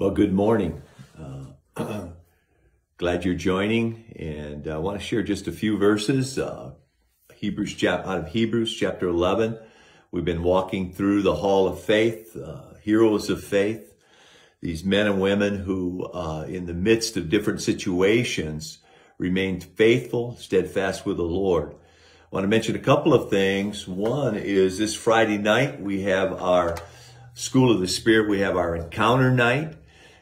Well, good morning. Uh, glad you're joining, and I want to share just a few verses. Uh, Hebrews out of Hebrews chapter 11. We've been walking through the Hall of Faith, uh, heroes of faith, these men and women who, uh, in the midst of different situations, remained faithful, steadfast with the Lord. I want to mention a couple of things. One is this Friday night we have our School of the Spirit. We have our encounter night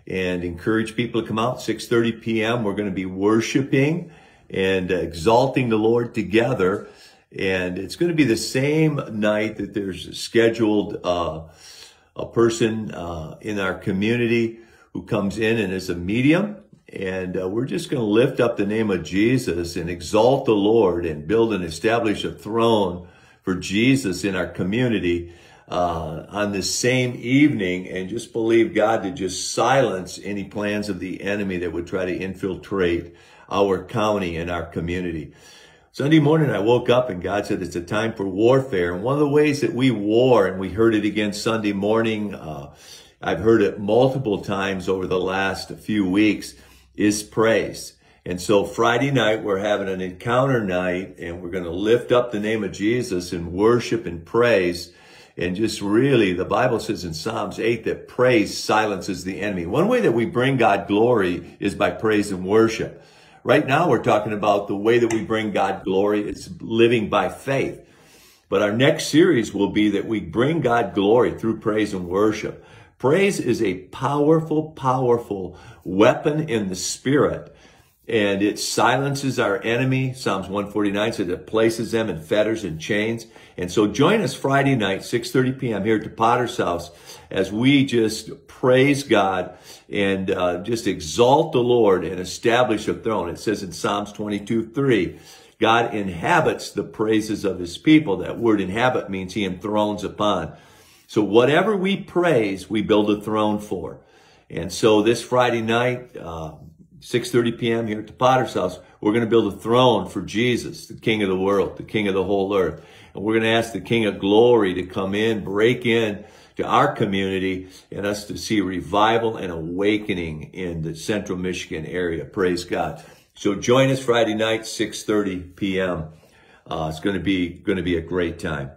and encourage people to come out 6.30 p.m. We're going to be worshiping and exalting the Lord together. And it's going to be the same night that there's scheduled uh, a person uh, in our community who comes in and is a medium. And uh, we're just going to lift up the name of Jesus and exalt the Lord and build and establish a throne for Jesus in our community uh, on this same evening and just believe God to just silence any plans of the enemy that would try to infiltrate our county and our community. Sunday morning, I woke up and God said it's a time for warfare. And one of the ways that we war, and we heard it again Sunday morning, uh, I've heard it multiple times over the last few weeks, is praise. And so Friday night, we're having an encounter night and we're going to lift up the name of Jesus and worship and praise and just really, the Bible says in Psalms 8 that praise silences the enemy. One way that we bring God glory is by praise and worship. Right now, we're talking about the way that we bring God glory is living by faith. But our next series will be that we bring God glory through praise and worship. Praise is a powerful, powerful weapon in the spirit and it silences our enemy. Psalms 149 says it places them in fetters and chains. And so join us Friday night, 6.30 p.m. here at the Potter's House as we just praise God and uh, just exalt the Lord and establish a throne. It says in Psalms 22, 3, God inhabits the praises of his people. That word inhabit means he enthrones upon. So whatever we praise, we build a throne for. And so this Friday night, uh, 6.30 p.m. here at the Potter's House, we're going to build a throne for Jesus, the King of the world, the King of the whole earth. And we're going to ask the King of glory to come in, break in to our community and us to see revival and awakening in the central Michigan area. Praise God. So join us Friday night, 6.30 p.m. Uh, it's going to be, going to be a great time.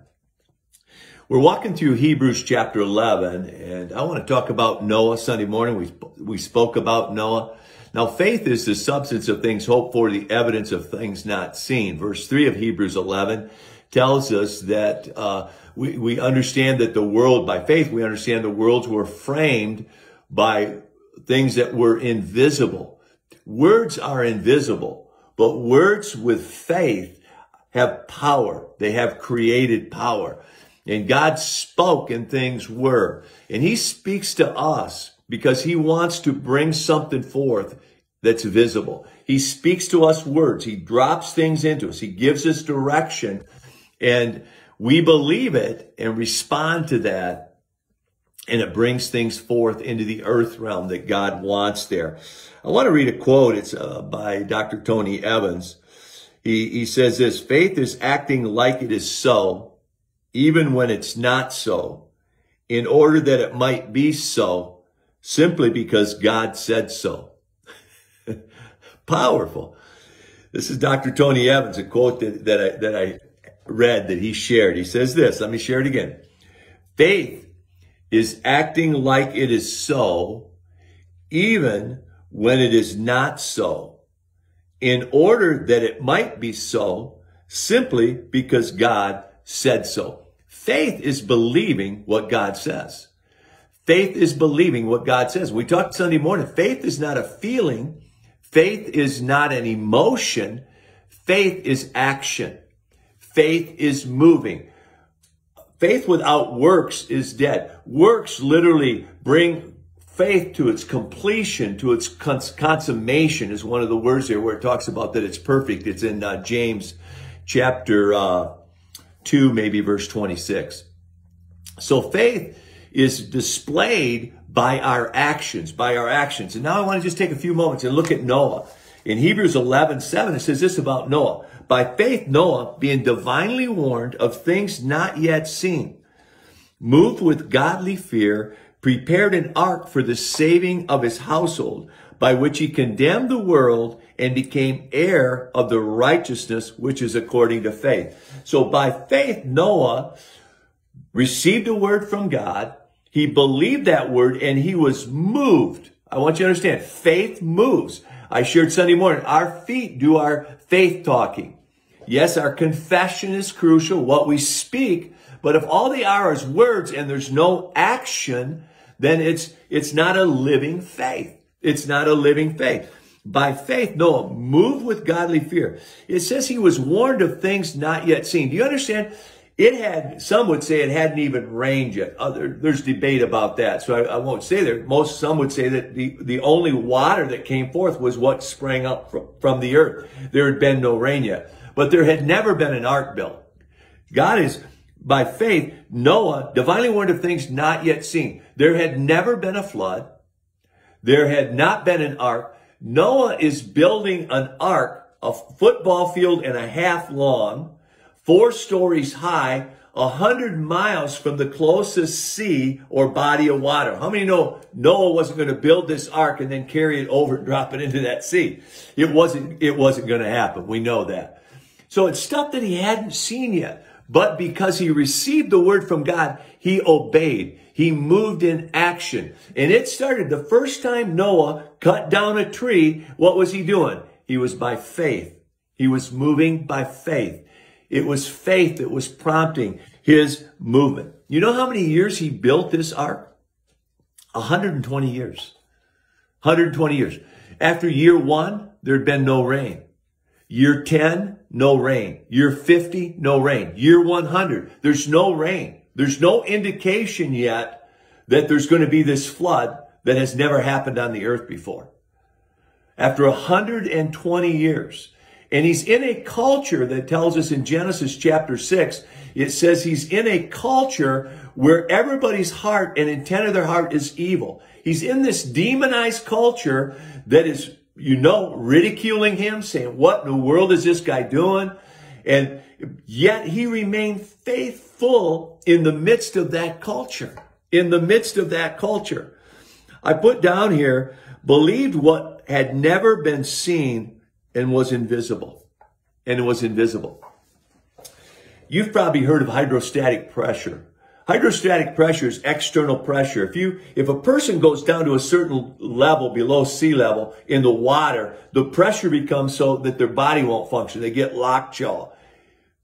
We're walking through Hebrews chapter 11, and I want to talk about Noah Sunday morning. We, we spoke about Noah. Now, faith is the substance of things hoped for, the evidence of things not seen. Verse 3 of Hebrews 11 tells us that uh, we, we understand that the world, by faith, we understand the worlds were framed by things that were invisible. Words are invisible, but words with faith have power. They have created power. And God spoke and things were. And he speaks to us because he wants to bring something forth that's visible. He speaks to us words. He drops things into us. He gives us direction and we believe it and respond to that. And it brings things forth into the earth realm that God wants there. I want to read a quote. It's uh, by Dr. Tony Evans. He, he says this, faith is acting like it is so, even when it's not so, in order that it might be so simply because God said so. Powerful. This is Dr. Tony Evans, a quote that, that, I, that I read that he shared. He says this, let me share it again. Faith is acting like it is so, even when it is not so, in order that it might be so, simply because God said so. Faith is believing what God says. Faith is believing what God says. We talked Sunday morning. Faith is not a feeling. Faith is not an emotion. Faith is action. Faith is moving. Faith without works is dead. Works literally bring faith to its completion, to its cons- consummation is one of the words there where it talks about that it's perfect. It's in uh, James chapter uh, 2, maybe verse 26. So faith is displayed by our actions, by our actions. And now I want to just take a few moments and look at Noah. In Hebrews 11, 7, it says this about Noah. By faith, Noah, being divinely warned of things not yet seen, moved with godly fear, prepared an ark for the saving of his household, by which he condemned the world and became heir of the righteousness which is according to faith. So by faith, Noah received a word from God. He believed that word and he was moved. I want you to understand, faith moves. I shared Sunday morning, our feet do our faith talking. Yes, our confession is crucial, what we speak, but if all they are is words and there's no action, then it's, it's not a living faith. It's not a living faith. By faith, Noah moved with godly fear. It says he was warned of things not yet seen. Do you understand? It had, some would say it hadn't even rained yet. Other, there's debate about that. So I, I, won't say there. Most, some would say that the, the only water that came forth was what sprang up from, from the earth. There had been no rain yet. But there had never been an ark built. God is, by faith, Noah, divinely warned of things not yet seen. There had never been a flood. There had not been an ark. Noah is building an ark, a football field and a half long, four stories high, a hundred miles from the closest sea or body of water. How many know Noah wasn't going to build this ark and then carry it over and drop it into that sea? It wasn't, it wasn't going to happen. We know that. So it's stuff that he hadn't seen yet. But because he received the word from God, he obeyed. He moved in action. And it started the first time Noah cut down a tree. What was he doing? He was by faith. He was moving by faith. It was faith that was prompting his movement. You know how many years he built this ark? 120 years. 120 years. After year one, there had been no rain. Year 10, no rain. Year 50, no rain. Year 100, there's no rain. There's no indication yet that there's going to be this flood that has never happened on the earth before. After 120 years, and he's in a culture that tells us in Genesis chapter 6, it says he's in a culture where everybody's heart and intent of their heart is evil. He's in this demonized culture that is, you know, ridiculing him, saying, what in the world is this guy doing? And yet he remained faithful in the midst of that culture. In the midst of that culture. I put down here, believed what had never been seen and was invisible. And it was invisible. You've probably heard of hydrostatic pressure. Hydrostatic pressure is external pressure. If you, if a person goes down to a certain level below sea level in the water, the pressure becomes so that their body won't function. They get lockjaw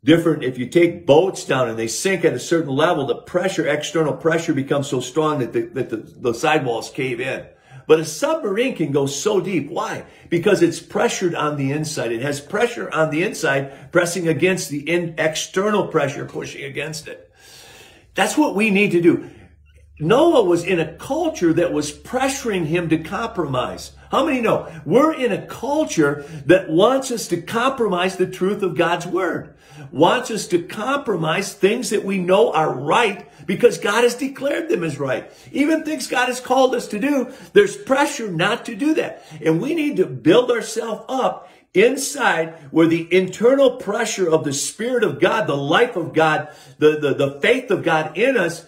different. If you take boats down and they sink at a certain level, the pressure, external pressure becomes so strong that the, that the, the sidewalls cave in. But a submarine can go so deep. Why? Because it's pressured on the inside. It has pressure on the inside pressing against the in, external pressure pushing against it. That's what we need to do. Noah was in a culture that was pressuring him to compromise. How many know? We're in a culture that wants us to compromise the truth of God's word. Wants us to compromise things that we know are right because God has declared them as right. Even things God has called us to do, there's pressure not to do that. And we need to build ourselves up inside where the internal pressure of the Spirit of God, the life of God, the, the, the faith of God in us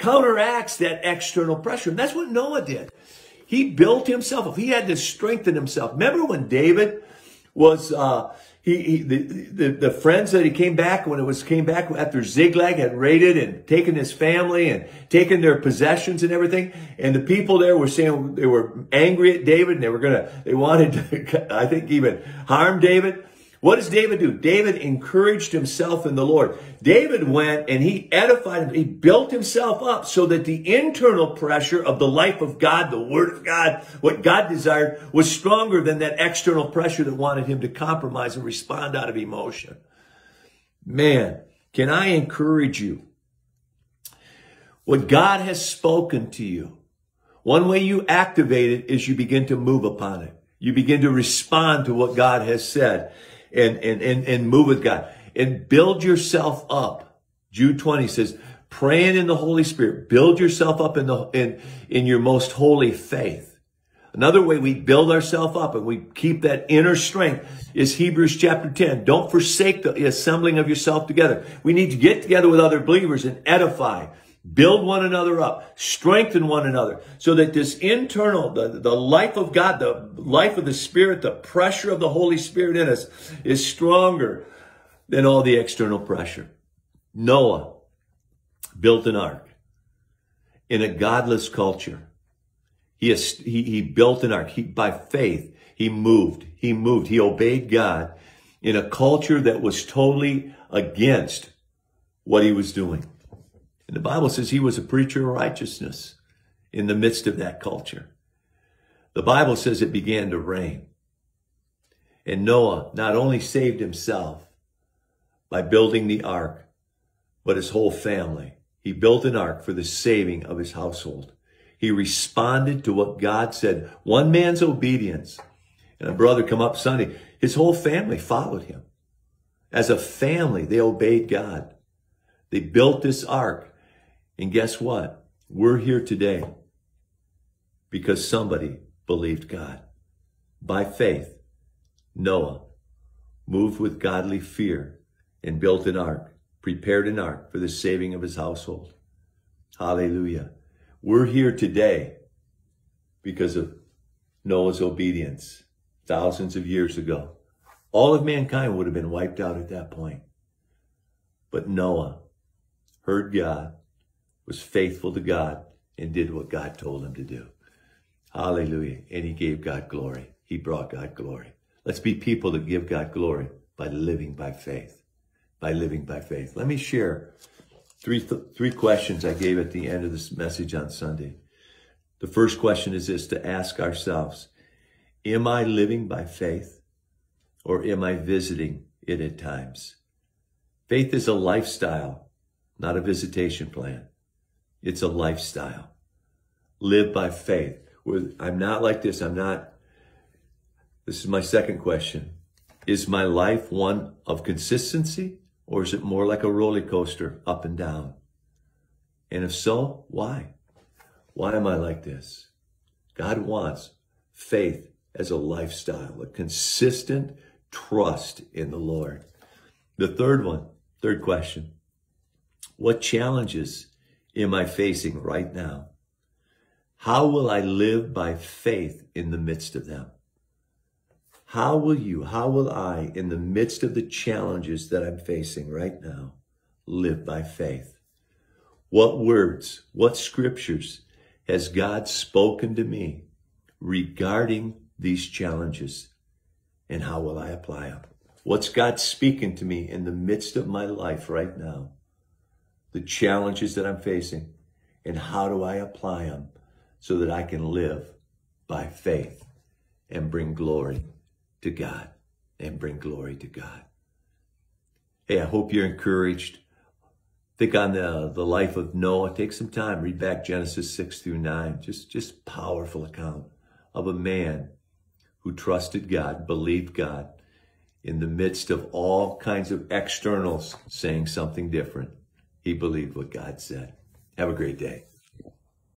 counteracts that external pressure. And that's what Noah did. He built himself up. He had to strengthen himself. Remember when David was, uh, he, he the, the, the, friends that he came back when it was came back after Ziklag had raided and taken his family and taken their possessions and everything. And the people there were saying they were angry at David and they were to, they wanted to, I think even harm David. What does David do? David encouraged himself in the Lord. David went and he edified him. He built himself up so that the internal pressure of the life of God, the word of God, what God desired was stronger than that external pressure that wanted him to compromise and respond out of emotion. Man, can I encourage you? What God has spoken to you, one way you activate it is you begin to move upon it. You begin to respond to what God has said and, and, and, and move with God and build yourself up. Jude 20 says, praying in the Holy Spirit, build yourself up in the, in, in your most holy faith. Another way we build ourselves up and we keep that inner strength is Hebrews chapter 10. Don't forsake the assembling of yourself together. We need to get together with other believers and edify, build one another up, strengthen one another, so that this internal, the, the life of God, the life of the Spirit, the pressure of the Holy Spirit in us is stronger than all the external pressure. Noah built an ark in a godless culture. He, he, he built an ark. He, by faith, he moved. He moved. He obeyed God in a culture that was totally against what he was doing. And the Bible says he was a preacher of righteousness in the midst of that culture. The Bible says it began to rain. And Noah not only saved himself by building the ark, but his whole family. He built an ark for the saving of his household. He responded to what God said. One man's obedience. And a brother come up Sunday. His whole family followed him. As a family, they obeyed God. They built this ark and guess what? We're here today because somebody believed God. By faith, Noah moved with godly fear and built an ark, prepared an ark for the saving of his household. Hallelujah. We're here today because of Noah's obedience thousands of years ago. All of mankind would have been wiped out at that point. But Noah heard God was faithful to God and did what God told him to do. Hallelujah. And he gave God glory. He brought God glory. Let's be people that give God glory by living by faith. By living by faith. Let me share three, th- three questions I gave at the end of this message on Sunday. The first question is this to ask ourselves, am I living by faith or am I visiting it at times? Faith is a lifestyle, not a visitation plan. It's a lifestyle. Live by faith. I'm not like this. I'm not. This is my second question. Is my life one of consistency or is it more like a roller coaster up and down? And if so, why? Why am I like this? God wants faith as a lifestyle, a consistent trust in the Lord. The third one, third question. What challenges am I facing right now? How will I live by faith in the midst of them? How will you, how will I, in the midst of the challenges that I'm facing right now, live by faith? What words, what scriptures has God spoken to me regarding these challenges? And how will I apply them? What's God speaking to me in the midst of my life right now? The challenges that I'm facing, and how do I apply them so that I can live by faith and bring glory to God and bring glory to God. Hey, I hope you're encouraged. Think on the, the life of Noah. Take some time, read back Genesis 6 through 9. Just, just powerful account of a man who trusted God, believed God in the midst of all kinds of externals saying something different he believed what God said. Have a great day.